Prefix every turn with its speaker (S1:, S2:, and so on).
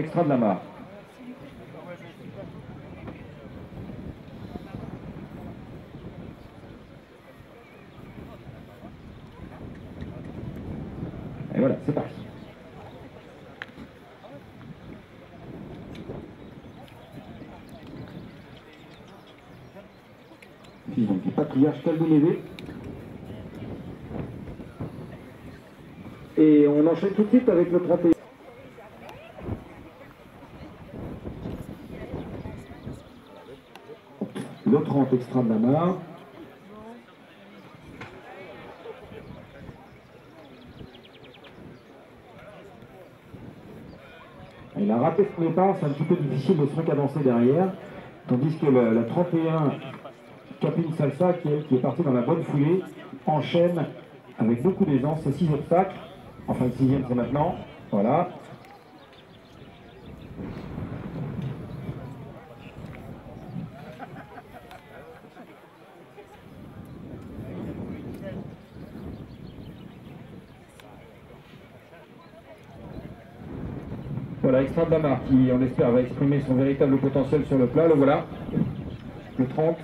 S1: Extra de la mare. Et voilà, c'est parti. Fils du patriarche Kalbounévé. Et on enchaîne tout de suite avec le 31. Le 30 extra de la mare. Il a raté ce départ, c'est un petit peu difficile de se recadencer derrière. Tandis que la 31 Capine Salsa, qui est, qui est partie dans la bonne foulée, enchaîne avec beaucoup d'aisance ces six obstacles. Enfin, le sixième, c'est maintenant. Voilà. Voilà, Extra de la marque qui, on l'espère, va exprimer son véritable potentiel sur le plat. Le voilà. Le 30.